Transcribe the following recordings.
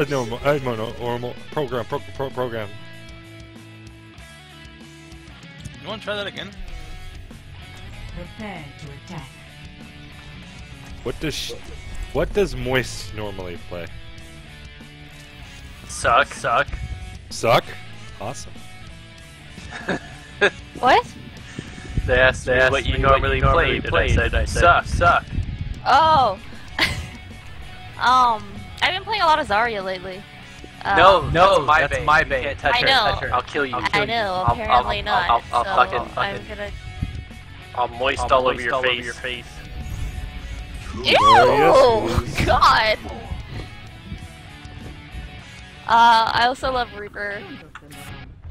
Uh, normal. mo- no, no, or mo- program, pro, pro, program. You want to try that again? Prepare to attack. What does sh- what does Moist normally play? Suck, suck. Suck. Awesome. What? They asked, they asked what you normally played, and I said, I suck, suck. Oh. um, I've been playing a lot of Zarya lately. Um, no, no, that's my that's bait. my You can't touch I her, know. touch her. I'll kill you. I'll kill I you. know, I'll- apparently I'll- not. I'll- I'll so fucking- I'm gonna. I'll moist I'll all over your all over face. your face. Ew! God! Uh, I also love Reaper.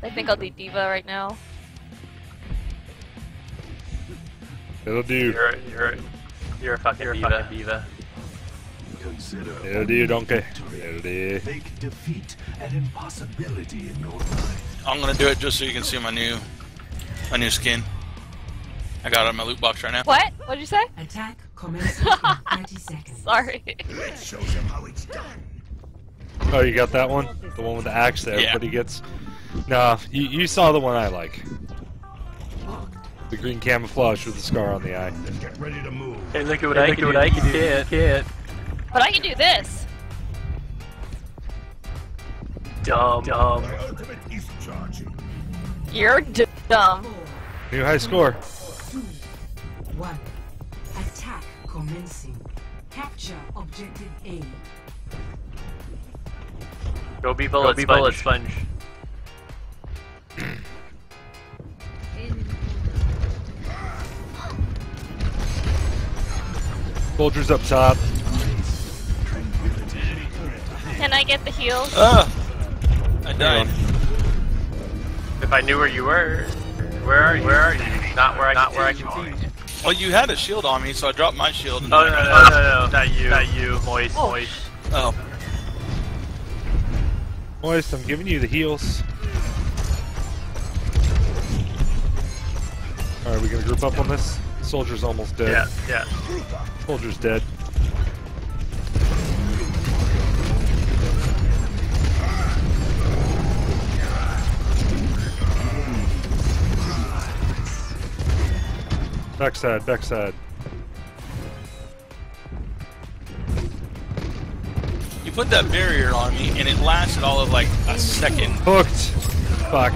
I think I'll do D.Va right now. It'll do. You're, you're, you're a fucking You're a diva. fucking diva. Consider It'll donkey. victory. It'll. Make defeat an impossibility in your mind. I'm gonna do it just so you can see my new, my new skin. I got it in my loot box right now. What? What'd you say? Attack commences in 30 seconds. Sorry. Let's show them how it's done. Oh, you got that one? The one with the axe that Yeah. everybody gets? Nah, you, you saw the one I like. The green camouflage with the scar on the eye. Let's get ready to move. Hey, look at what I can do. What I can do. Can't. Can't. But I can do this. Dumb. Dumb. My ultimate is charging. You're d- dumb. Four, New high score. two, one. Attack commencing. Capture objective A. Go be bullet, be sponge. bullet sponge. Soldiers up top. Can I get the heals? Ah! I died. If I knew where you were, where are you? Where are you? Not where I Not can where I see can you. see. Well, you had a shield on me, so I dropped my shield. And Oh no no no no no! Not you! Not you! Moist, Oh. moist. Oh, Moist, I'm giving you the heals. Alright, we gonna group up on this? Soldier's almost dead. Yeah, yeah. Soldier's dead. Backside, backside. you put that barrier on me, and it lasted all of like a second. Hooked! Fuck.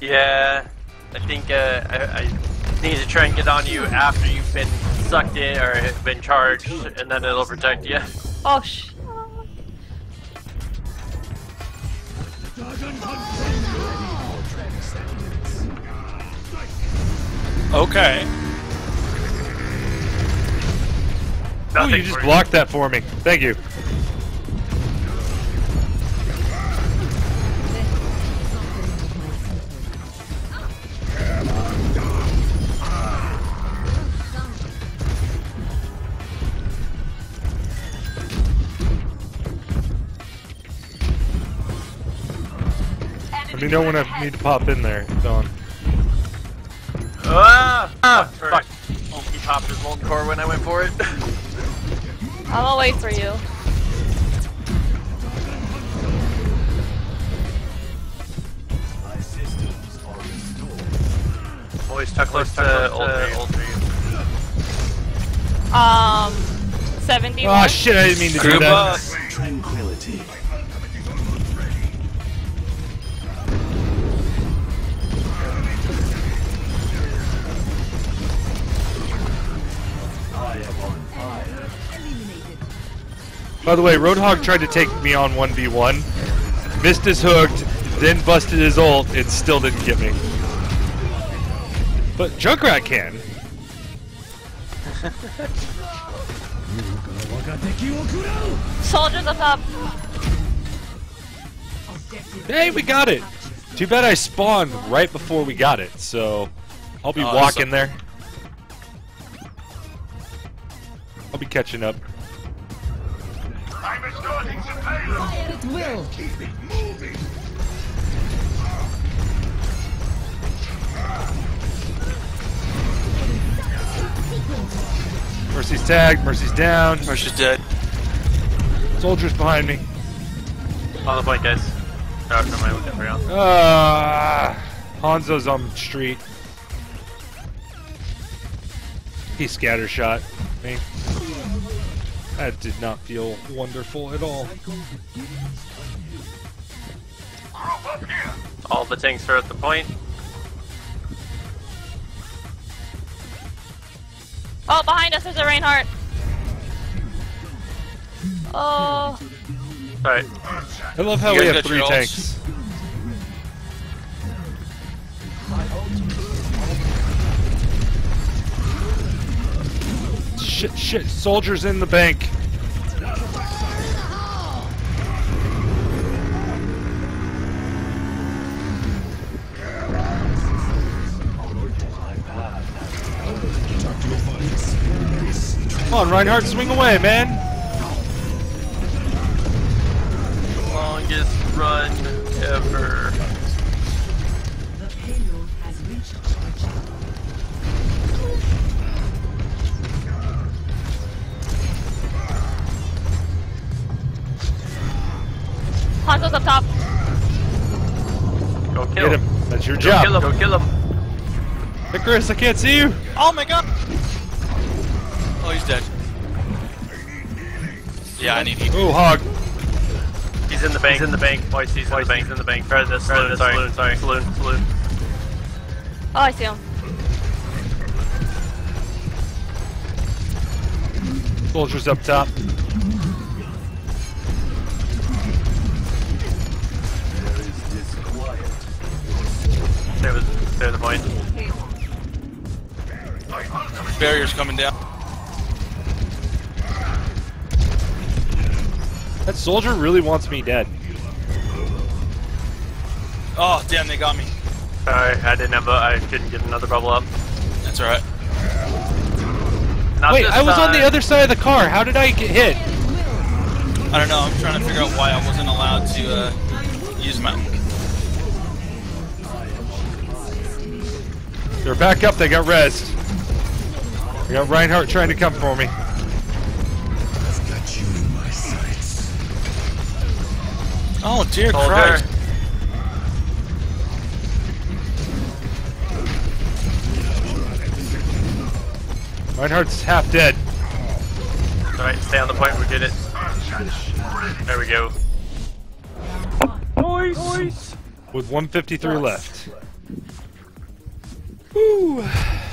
Yeah, I think uh, I, I need to try and get on you after you've been sucked in or been charged, and then it'll protect you. Oh sh. Okay. Oh, you just blocked that for me. Thank you. Let me know when I need to pop in there, Don. Ah! ah fuck! He popped his molten core when I went for it. I'm gonna wait for you. My systems are restored. Always tuck close to old Um, 70. Oh shit, I didn't mean to do that. up. By the way, Roadhog tried to take me on 1v1, missed his hooked, then busted his ult, and still didn't get me. But Junkrat can. Soldiers up top. Hey, we got it! Too bad I spawned right before we got it, so I'll be Oh, walking there. I'll be catching up. I'm escorting the payload. Keep it moving. Mercy's tagged, Mercy's down. Mercy's dead. Soldiers behind me. On the point, guys. Oh, never mind. I forgot. Ah, Hanzo's on the street. He scattershot me. That did not feel wonderful at all. All the tanks are at the point. Oh, behind us there's a Reinhardt. Oh, Alright. I love how we have three your ults? tanks. Shit, shit, soldiers in the bank. Come on, Reinhardt, swing away, man. Longest run ever. Your Go job. kill him. Go kill him. Icarus, I can't see you. Oh my god! Oh, he's dead. Yeah, I need heat. Oh, hog. He's in the bank. He's in the bank. Moist, he's in the bank. He's in the bank. Or the saloon. Sorry. Saloon. Sorry. Saloon. Saloon. Oh, I see him. Soldiers up top. There was. There's the point. Barrier's coming down. That soldier really wants me dead. Oh, damn, they got me. Sorry, I didn't have. A, I didn't get another bubble up. That's alright. Wait, I was on the other side of the car. How did I get hit? I don't know, I'm trying to figure out why I wasn't allowed to uh, use my. They're back up. They got rezzed. I got Reinhardt trying to come for me. Got you in my sights. Oh, dear Soldier. Christ. Reinhardt's half dead. Alright, stay on the point. We did it. There we go. Noise. With 153 left. Woo.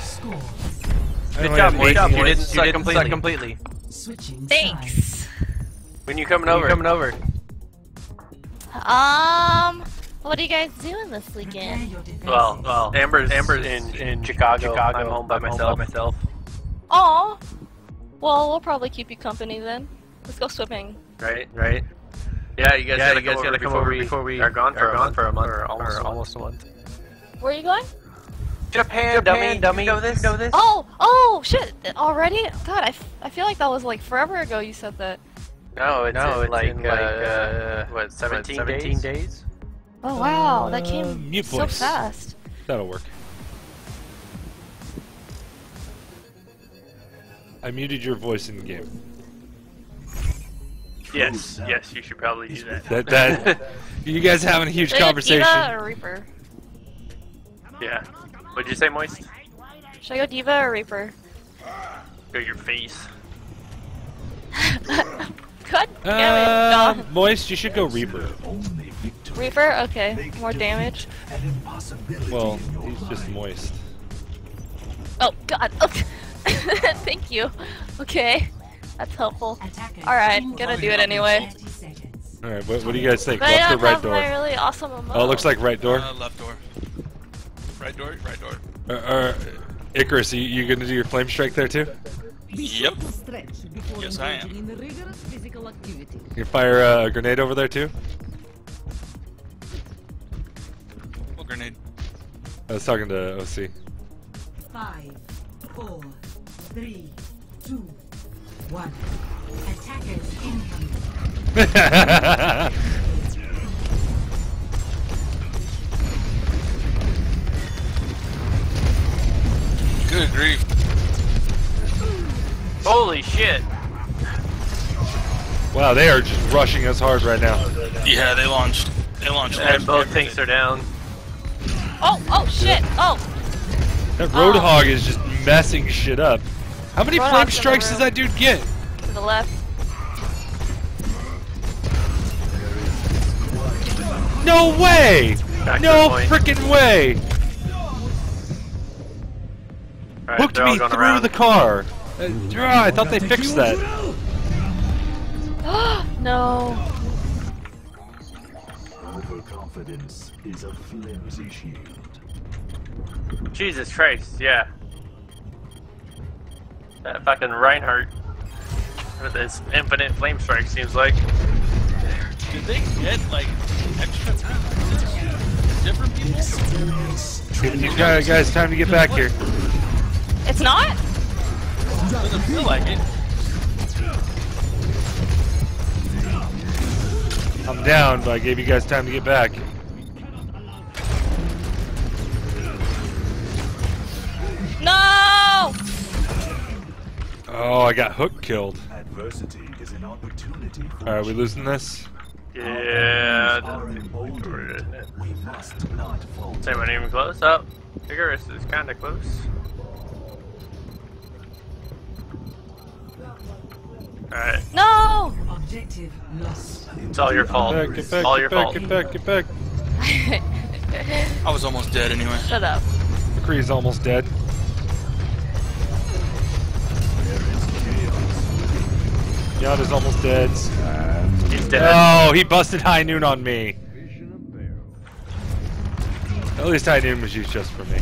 Score. I Good only job, have boys. 18. You didn't suck completely. completely. Switching sides. Thanks. When you coming over? coming over? Um, what are you guys doing this weekend? your. Well, well, Amber's Amber's in in Chicago. I'm home by myself. By myself. Oh, well, we'll probably keep you company then. Let's go swimming. Right, right. Yeah, you guys Yeah, gotta, you guys come, gotta over come before over we, before we are gone for are a gone month for a month, or almost, or almost a month. Where are you going? Japan, dummy, dummy. You know this? You know this? Oh, oh, shit! Already? God, I, f- I feel like that was like forever ago. You said that. No, it's No, in it's like, in, like, uh, what 17, 17 days? Oh wow, that Uh, came mute so voice. fast. That'll work. I muted your voice in the game. Yes, yes, you should probably do that. That that you guys having a huge Should I go conversation. Reaper? yeah. What'd you say, Moist? Should I go D.Va or Reaper? Go your face. God Uh, damn it! Moist, you should go Reaper. Reaper? Okay, more damage. Well, he's just moist. Oh god. Okay. Thank you. Okay, that's helpful. Alright, gonna do it anyway. All right, what, what do you guys think? But I Left or right door? really awesome. Oh, it looks like right door. Uh, left door. Right door, right door. Uh, uh, Icarus, you, you gonna do your flame strike there too? Yep. Yes, I am. You fire uh, a grenade over there too? What grenade? I was talking to OC. Five, four, three, two, one. Attackers incoming. Good grief. Holy shit! Wow, they are just rushing us hard right now. Yeah, they launched. They launched. And both everything. tanks are down. Oh, oh shit! Oh, That Oh. Roadhog is just messing shit up. How many Roadhog's flame strikes does that dude get? to the left. No way! Back no freaking way! Alright, Hooked me through around. the car. Uh, ah, I thought they fixed that. no. Overconfidence is a flimsy shield. Jesus Christ, yeah. That fucking Reinhardt with his infinite flame strike seems like. Did they get like extra time? Different people? You guys, guys, time to get back here. It's not? Doesn't feel like it. I'm down, but I gave you guys time to get back. No! Oh, I got Hook killed. Adversity is an opportunity for Alright, we losing this? Yeah. are emboldened. We must not falter. Is even close? Oh, Vigorous is kinda close. Alright, No! Objective lost. it's all your fault. Back, get back, all get your back, fault. get back, get back. I was almost dead anyway. Shut up. McCree's almost dead. Yada's almost dead. He's dead. Oh, he busted High Noon on me. At least High Noon was used just for me.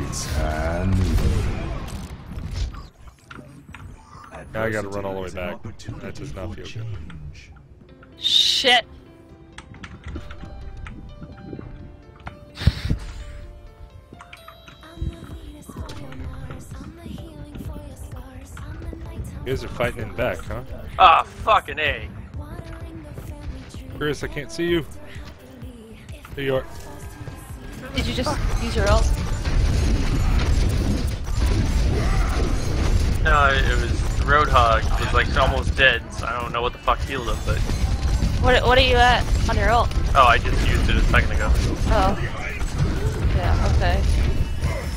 It's hand. Now I gotta run all the way back. That does not feel good. Shit. You guys are fighting in back, huh? Ah, fucking A. Chris, I can't see you. There you are. Did you just use your ult? No, it was Roadhog. was like almost dead, so I don't know what the fuck healed him, but. What, what are you at on your ult? Oh, I just used it a second ago. Oh. Yeah, okay.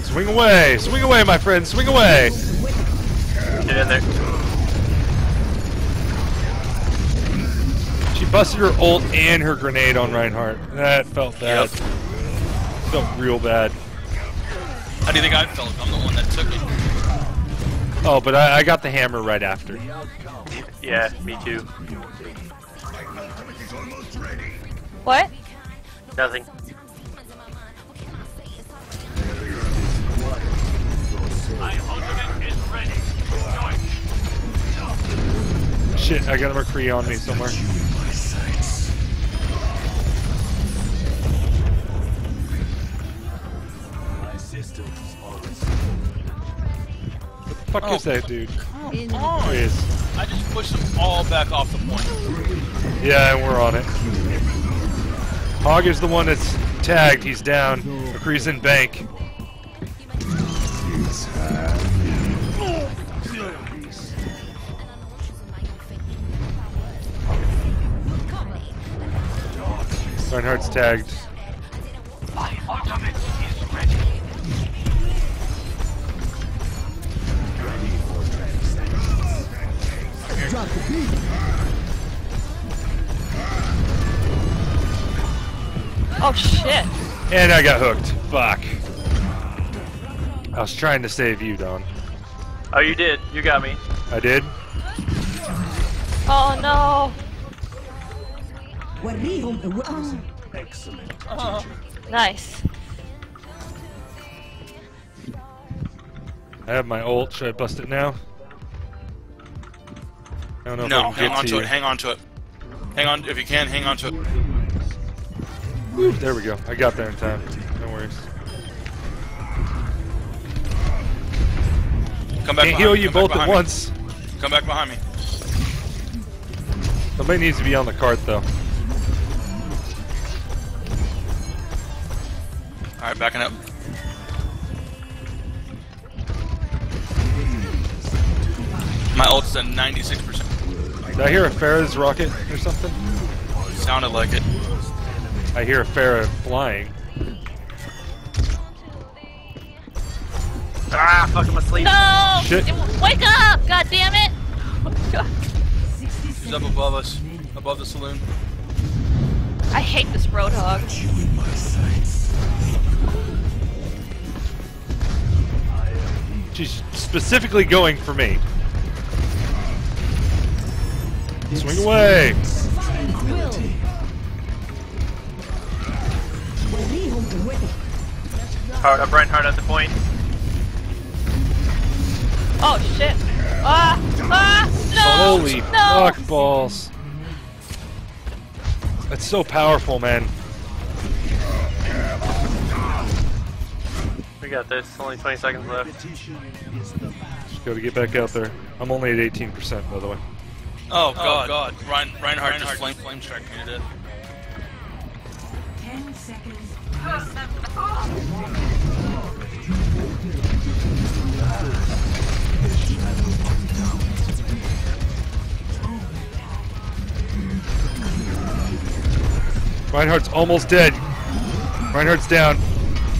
Swing away! Swing away, my friend! Swing away! Get in there. She busted her ult and her grenade on Reinhardt. That felt bad. Yep. Felt real bad. How do you think I felt? I'm the one that took it. Oh, but I, I got the hammer right after. Yeah, me too. What? Nothing. Shit, I got a McCree on me somewhere. Fuck Oh. is that dude? Come There on. he. I just pushed them all back off the point. Yeah, and we're on it. Hog is the one that's tagged. He's down. McCree's in bank. Reinhardt's tagged. Oh shit. And I got hooked. Fuck. I was trying to save you, Don. Oh, you did. You got me. I did? Oh no. excellent. Oh. Nice. I have my ult. Should I bust it now? I don't know No, hang on to it. Hang on to it. Hang on, if you can, hang on to it. There we go. I got there in time. No worries. Come back Can't behind heal me, you come both back at behind me. once. Come back behind me. Somebody needs to be on the cart, though. Alright, backing up. My ult's at 96%. Did I hear a Pharah's rocket or something? Sounded like it. I hear a Farah flying. Ah, fuck, I'm asleep. No! Shit. Wake up! God damn it! She's up above us, above the saloon. I hate this Roadhog. She's specifically going for me. Swing away! Hard up, hard at the point. Oh shit! Ah! Ah! No! Holy no! fuck balls. That's so powerful, man. We got this. Only 20 seconds left. Just gotta get back out there. I'm only at 18%, by the way. Oh, oh god, god. Rein, Reinhardt, just flame, flame struck me to death. Ten seconds. Reinhardt's almost dead. Reinhardt's down.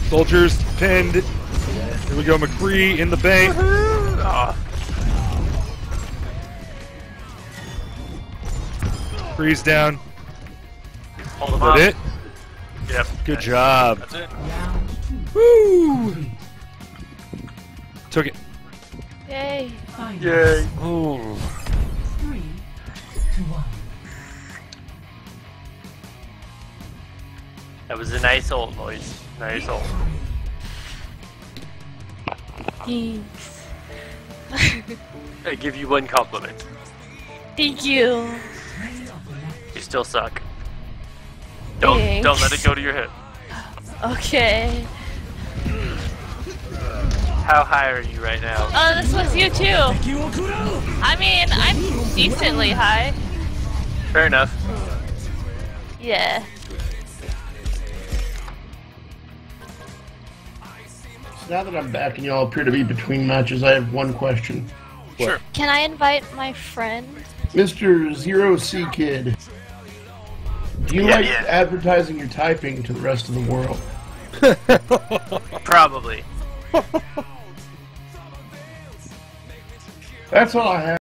Soldiers pinned. Here we go, McCree in the bank. Freeze down. hold him up. that it? Yep. Good job. That's it. Woo! Took it. Yay! Final. Yay. Oh. Three to one. That was a nice old boys. Nice old. Thanks. I give you one compliment. Thank you. You still suck. Don't don't let it go to your head. Okay. How high are you right now? Oh, this was you too. I mean, I'm decently high. Fair enough. Yeah. So Now that I'm back and y'all appear to be between matches, I have one question. Sure. Can I invite my friend? Mr. Zero C Kid, do you Yeah, like yeah. advertising your typing to the rest of the world? Probably. That's all I have.